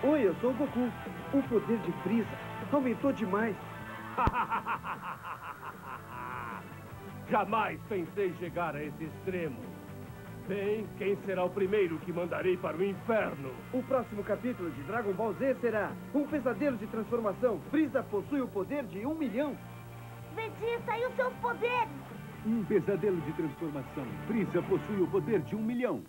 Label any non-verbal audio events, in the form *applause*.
Oi, eu sou o Goku. O poder de Frieza aumentou demais. *laughs* Jamais pensei chegar a esse extremo. Bem, quem será o primeiro que mandarei para o inferno? O próximo capítulo de Dragon Ball Z será um pesadelo de transformação. Frieza possui o poder de um milhão. Vegeta e os seus poderes! Um pesadelo de transformação. Frieza possui o poder de um milhão.